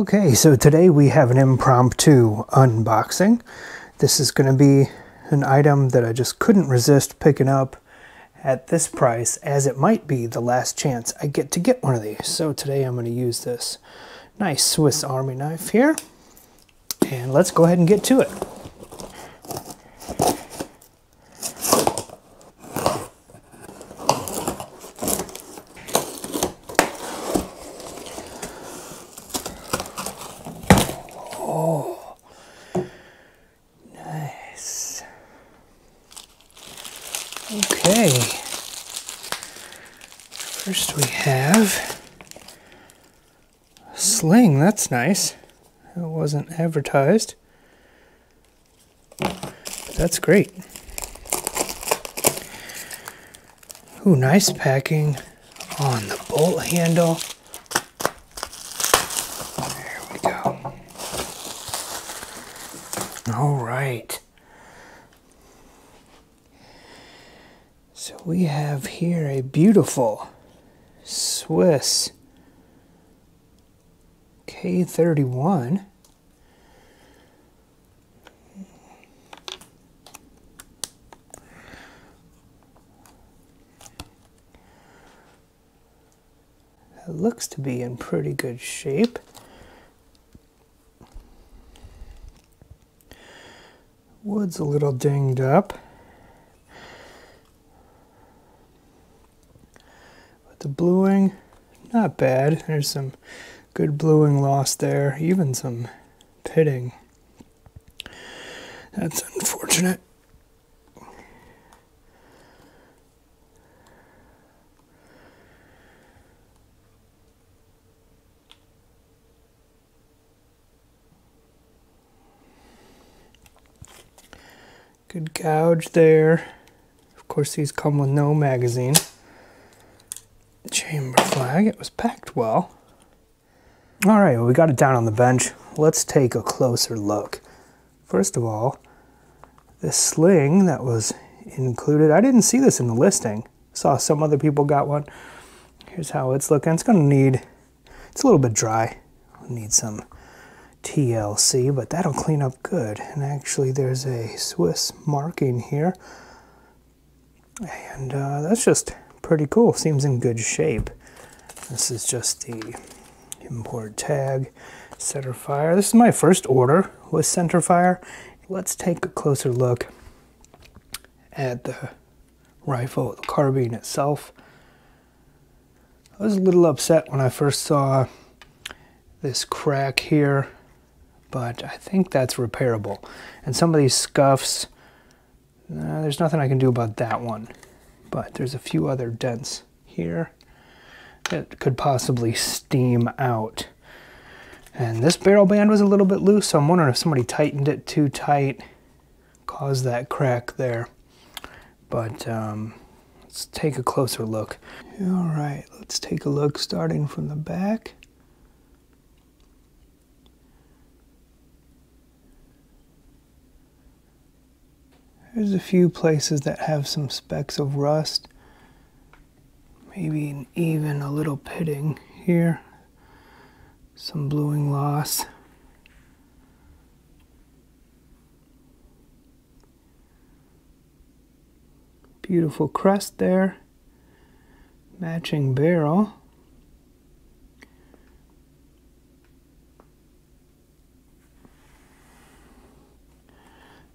Okay, so today we have an impromptu unboxing. This is going to be an item that I just couldn't resist picking up at this price as it might be the last chance I get to get one of these. So today I'm going to use this nice Swiss Army knife here. And let's go ahead and get to it. Okay. First we have a sling. That's nice. It wasn't advertised. That's great. Ooh, nice packing on the bolt handle. There we go. All right. So we have here a beautiful Swiss K31. It looks to be in pretty good shape. Wood's a little dinged up. But the bluing, not bad. There's some good bluing lost there, even some pitting. That's unfortunate. Good gouge there. Of course, these come with no magazine chamber flag. It was packed well. All right, well, we got it down on the bench. Let's take a closer look. First of all, this sling that was included, I didn't see this in the listing. Saw some other people got one. Here's how it's looking. It's gonna need, it's a little bit dry. need some TLC, but that'll clean up good. And actually there's a Swiss marking here. And uh, that's just pretty cool. Seems in good shape. This is just the import tag, Centerfire. This is my first order with Centerfire. Let's take a closer look at the rifle, the carbine itself. I was a little upset when I first saw this crack here, but I think that's repairable. And some of these scuffs, uh, there's nothing I can do about that one but there's a few other dents here that could possibly steam out. And this barrel band was a little bit loose, so I'm wondering if somebody tightened it too tight, caused that crack there. But um, let's take a closer look. All right, let's take a look starting from the back. There's a few places that have some specks of rust. Maybe even a little pitting here. Some bluing loss. Beautiful crest there. Matching barrel.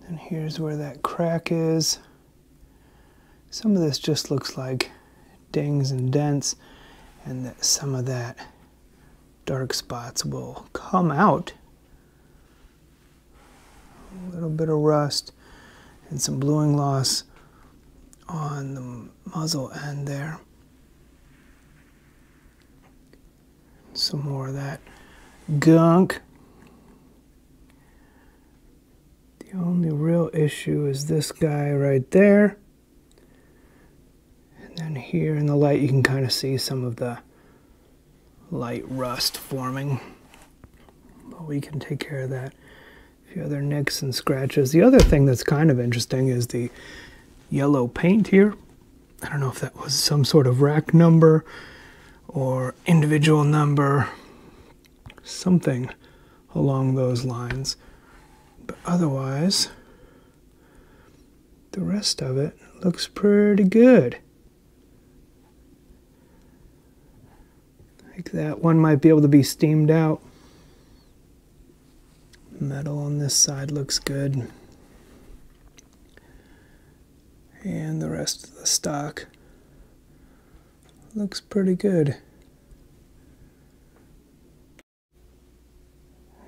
And here's where that crack is. Some of this just looks like dings and dents, and that some of that dark spots will come out. A little bit of rust and some bluing loss on the muzzle end there. Some more of that gunk. The only real issue is this guy right there. And then here in the light you can kind of see some of the light rust forming. But we can take care of that. A few other nicks and scratches. The other thing that's kind of interesting is the yellow paint here. I don't know if that was some sort of rack number or individual number. something along those lines. But otherwise, the rest of it looks pretty good. Like that one might be able to be steamed out. Metal on this side looks good. And the rest of the stock looks pretty good.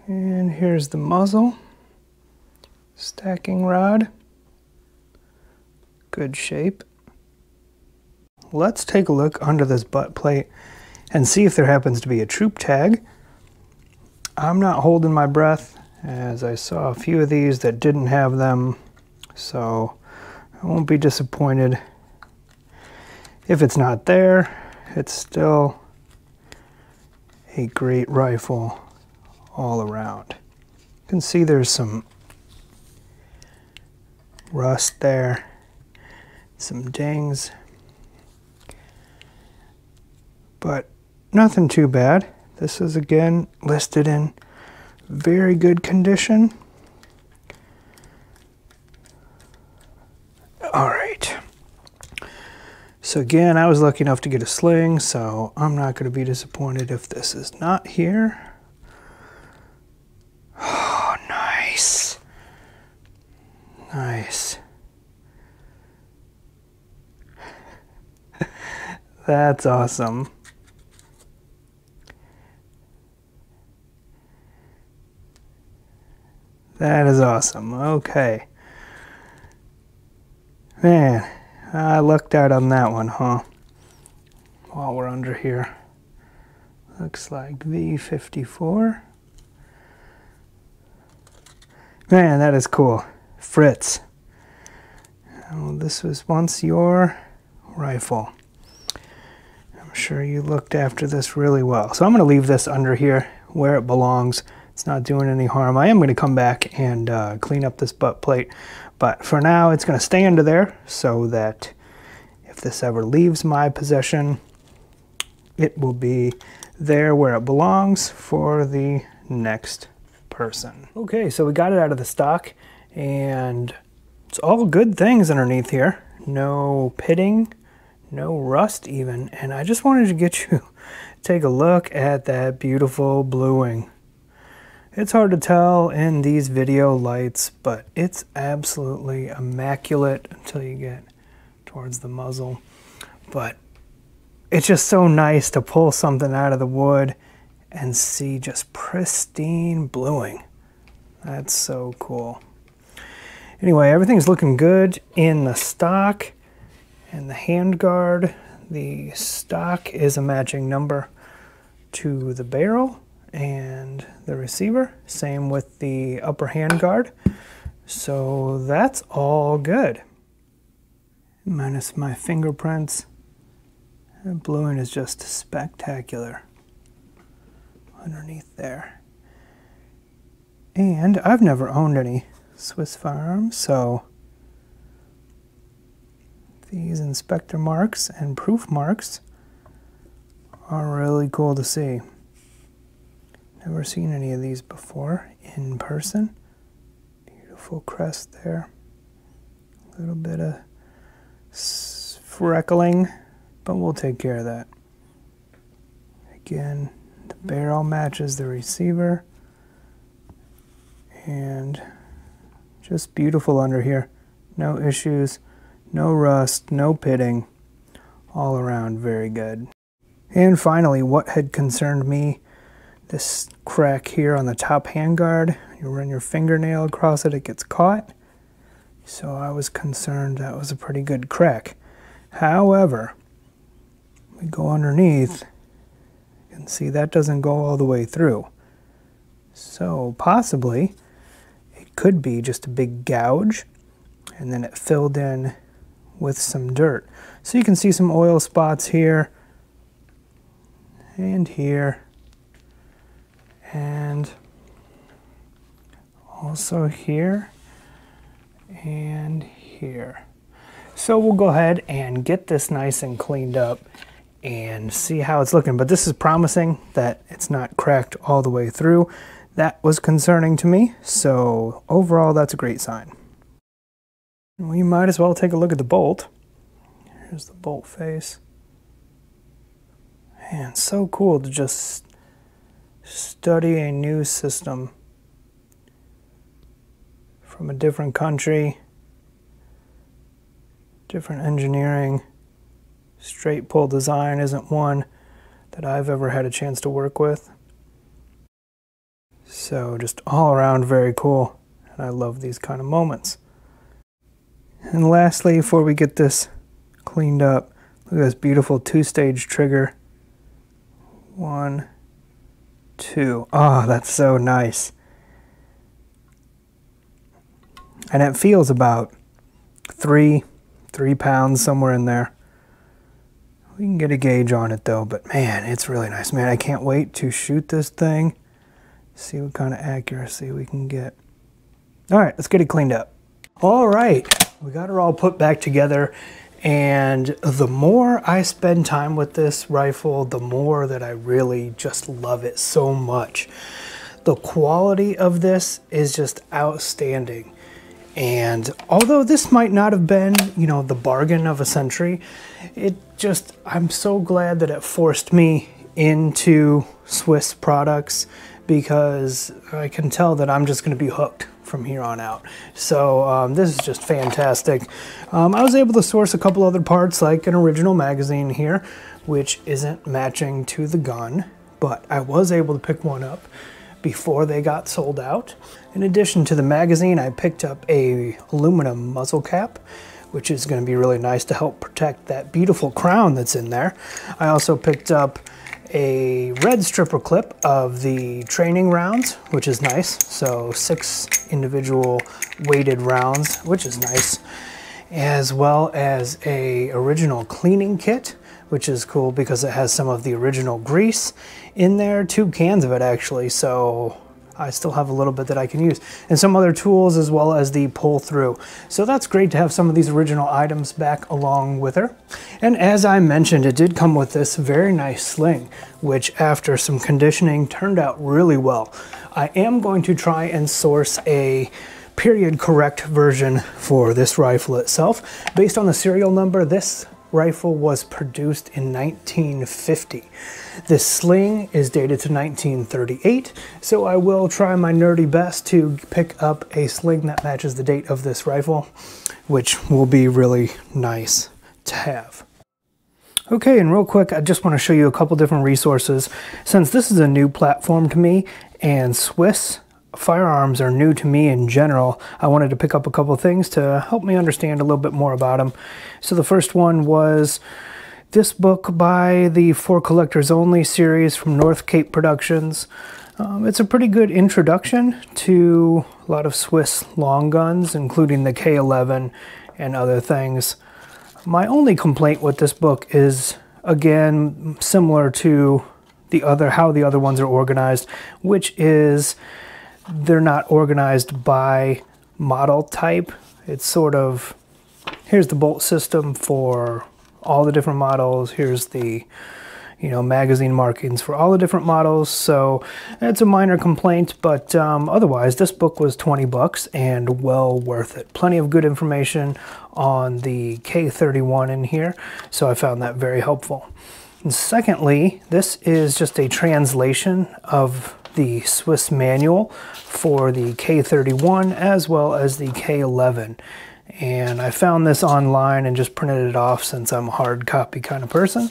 And here's the muzzle. Stacking rod. Good shape. Let's take a look under this butt plate and see if there happens to be a troop tag. I'm not holding my breath as I saw a few of these that didn't have them so I won't be disappointed. If it's not there it's still a great rifle all around. You can see there's some rust there some dings. But nothing too bad. This is again listed in very good condition. All right. So again, I was lucky enough to get a sling, so I'm not going to be disappointed if this is not here. Oh, nice. Nice. That's awesome. That is awesome. Okay. Man, I lucked out on that one, huh? While we're under here. Looks like V54. Man, that is cool. Fritz. This was once your rifle. I'm sure you looked after this really well. So I'm going to leave this under here where it belongs. It's not doing any harm. I am going to come back and uh, clean up this butt plate, but for now it's going to stay under there so that if this ever leaves my possession, it will be there where it belongs for the next person. Okay, so we got it out of the stock and it's all good things underneath here. No pitting, no rust even. And I just wanted to get you take a look at that beautiful bluing. It's hard to tell in these video lights, but it's absolutely immaculate until you get towards the muzzle. But it's just so nice to pull something out of the wood and see just pristine bluing. That's so cool. Anyway, everything's looking good in the stock and the handguard. The stock is a matching number to the barrel and the receiver. Same with the upper hand guard. So that's all good. Minus my fingerprints. And bluing is just spectacular underneath there. And I've never owned any Swiss firearms, so these inspector marks and proof marks are really cool to see. Never seen any of these before in person. Beautiful crest there. A little bit of freckling, but we'll take care of that. Again, the barrel matches the receiver. And just beautiful under here. No issues, no rust, no pitting. All around very good. And finally, what had concerned me this crack here on the top handguard. You run your fingernail across it, it gets caught. So I was concerned that was a pretty good crack. However, we go underneath, and see that doesn't go all the way through. So possibly it could be just a big gouge and then it filled in with some dirt. So you can see some oil spots here and here and also here and here. So we'll go ahead and get this nice and cleaned up and see how it's looking. But this is promising that it's not cracked all the way through. That was concerning to me, so overall that's a great sign. We might as well take a look at the bolt. Here's the bolt face. Man, so cool to just study a new system from a different country, different engineering. Straight pull design isn't one that I've ever had a chance to work with. So just all around very cool. And I love these kind of moments. And lastly, before we get this cleaned up, look at this beautiful two-stage trigger. One, two. Oh, that's so nice. And it feels about three, three pounds, somewhere in there. We can get a gauge on it though, but man, it's really nice. Man, I can't wait to shoot this thing. See what kind of accuracy we can get. All right, let's get it cleaned up. All right, we got her all put back together. And the more I spend time with this rifle, the more that I really just love it so much. The quality of this is just outstanding. And although this might not have been, you know, the bargain of a century, it just, I'm so glad that it forced me into Swiss products because I can tell that I'm just going to be hooked from here on out. So um, this is just fantastic. Um, I was able to source a couple other parts like an original magazine here, which isn't matching to the gun, but I was able to pick one up before they got sold out. In addition to the magazine, I picked up a aluminum muzzle cap, which is going to be really nice to help protect that beautiful crown that's in there. I also picked up a red stripper clip of the training rounds, which is nice. So six individual weighted rounds, which is nice. As well as a original cleaning kit, which is cool because it has some of the original grease in there, two cans of it actually, so I still have a little bit that I can use. And some other tools as well as the pull through. So that's great to have some of these original items back along with her. And as I mentioned, it did come with this very nice sling, which after some conditioning turned out really well. I am going to try and source a period correct version for this rifle itself. Based on the serial number, this rifle was produced in 1950. This sling is dated to 1938, so I will try my nerdy best to pick up a sling that matches the date of this rifle, which will be really nice to have. Okay, and real quick, I just want to show you a couple different resources. Since this is a new platform to me, and Swiss firearms are new to me in general, I wanted to pick up a couple things to help me understand a little bit more about them. So the first one was this book by the For Collectors Only series from North Cape Productions. Um, it's a pretty good introduction to a lot of Swiss long guns, including the K11 and other things. My only complaint with this book is, again, similar to the other how the other ones are organized, which is they're not organized by model type. It's sort of, here's the bolt system for all the different models. Here's the, you know, magazine markings for all the different models. So it's a minor complaint, but um, otherwise this book was 20 bucks and well worth it. Plenty of good information on the K31 in here. So I found that very helpful. And secondly, this is just a translation of the Swiss manual for the K31 as well as the K11. And I found this online and just printed it off since I'm a hard copy kind of person.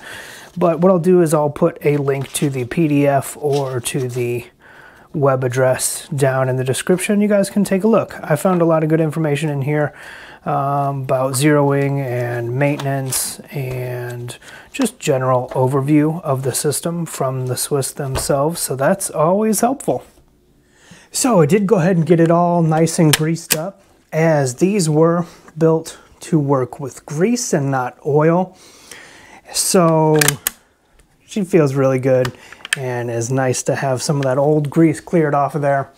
But what I'll do is I'll put a link to the PDF or to the web address down in the description. You guys can take a look. I found a lot of good information in here um, about zeroing and maintenance and just general overview of the system from the Swiss themselves. So that's always helpful. So I did go ahead and get it all nice and greased up as these were built to work with grease and not oil. So she feels really good and is nice to have some of that old grease cleared off of there.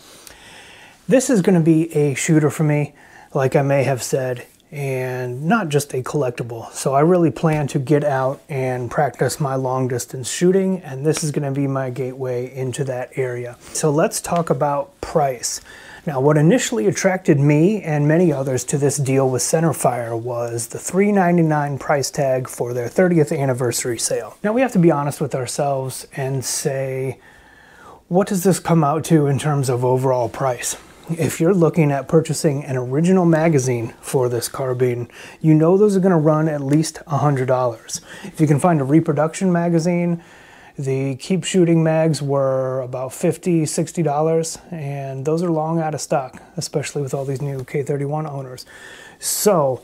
This is going to be a shooter for me like I may have said and not just a collectible. So I really plan to get out and practice my long distance shooting and this is gonna be my gateway into that area. So let's talk about price. Now what initially attracted me and many others to this deal with Centerfire was the 399 price tag for their 30th anniversary sale. Now we have to be honest with ourselves and say, what does this come out to in terms of overall price? If you're looking at purchasing an original magazine for this carbine, you know those are going to run at least $100. If you can find a reproduction magazine, the Keep Shooting mags were about $50, $60, and those are long out of stock, especially with all these new K31 owners. So,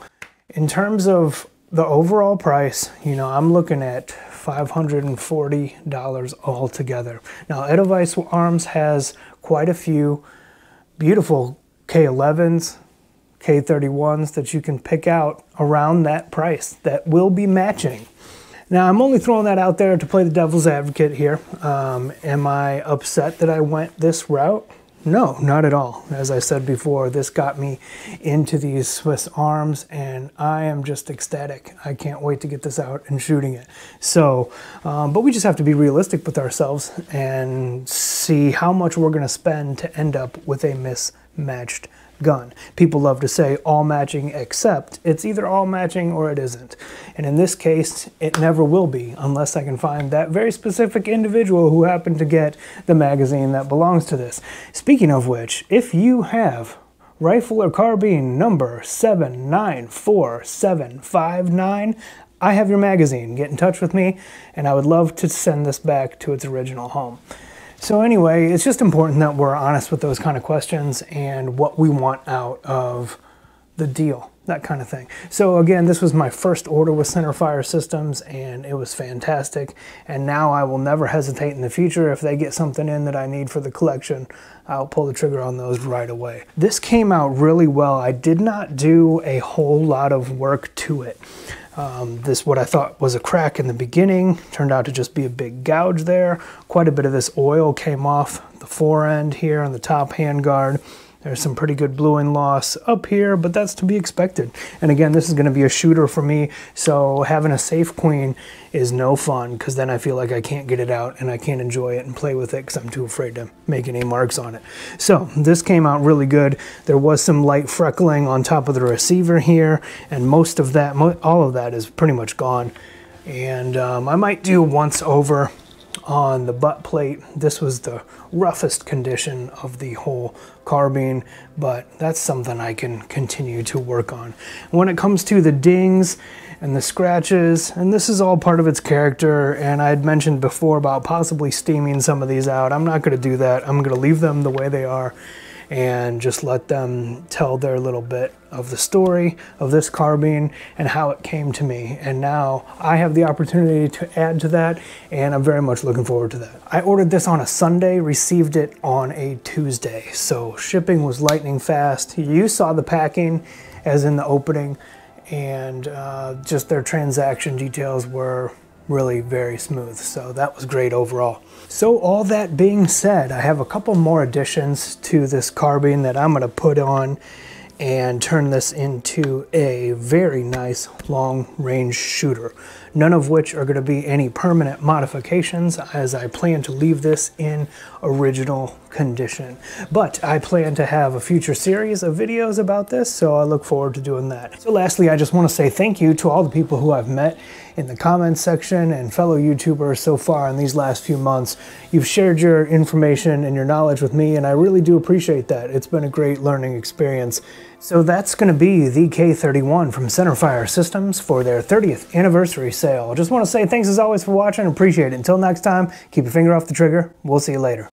in terms of the overall price, you know, I'm looking at $540 altogether. Now, Edelweiss Arms has quite a few beautiful K11s, K31s that you can pick out around that price that will be matching. Now, I'm only throwing that out there to play the devil's advocate here. Um, am I upset that I went this route? No, not at all. As I said before, this got me into these Swiss arms and I am just ecstatic. I can't wait to get this out and shooting it. So, um, but we just have to be realistic with ourselves and see how much we're gonna spend to end up with a mismatched gun. People love to say all matching except it's either all matching or it isn't. And in this case, it never will be unless I can find that very specific individual who happened to get the magazine that belongs to this. Speaking of which, if you have rifle or carbine number 794759, I have your magazine. Get in touch with me and I would love to send this back to its original home. So anyway, it's just important that we're honest with those kind of questions and what we want out of the deal, that kind of thing. So again, this was my first order with Centerfire Systems and it was fantastic. And now I will never hesitate in the future if they get something in that I need for the collection, I'll pull the trigger on those right away. This came out really well. I did not do a whole lot of work to it. Um, this, what I thought was a crack in the beginning, turned out to just be a big gouge there. Quite a bit of this oil came off the fore end here on the top handguard. There's some pretty good bluing loss up here, but that's to be expected. And again, this is gonna be a shooter for me, so having a safe queen is no fun, because then I feel like I can't get it out and I can't enjoy it and play with it because I'm too afraid to make any marks on it. So this came out really good. There was some light freckling on top of the receiver here, and most of that, all of that is pretty much gone. And um, I might do once over on the butt plate. This was the roughest condition of the whole carbine, but that's something I can continue to work on. When it comes to the dings and the scratches, and this is all part of its character, and I had mentioned before about possibly steaming some of these out. I'm not gonna do that. I'm gonna leave them the way they are and just let them tell their little bit of the story of this carbine and how it came to me. And now I have the opportunity to add to that, and I'm very much looking forward to that. I ordered this on a Sunday, received it on a Tuesday, so shipping was lightning fast. You saw the packing as in the opening, and uh, just their transaction details were really very smooth. So that was great overall. So all that being said, I have a couple more additions to this carbine that I'm gonna put on and turn this into a very nice long range shooter. None of which are going to be any permanent modifications as I plan to leave this in original condition. But I plan to have a future series of videos about this, so I look forward to doing that. So lastly, I just want to say thank you to all the people who I've met in the comments section and fellow YouTubers so far in these last few months. You've shared your information and your knowledge with me, and I really do appreciate that. It's been a great learning experience. So that's going to be the K31 from Centerfire Systems for their 30th anniversary sale. Just want to say thanks as always for watching. Appreciate it. Until next time, keep your finger off the trigger. We'll see you later.